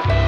Bye.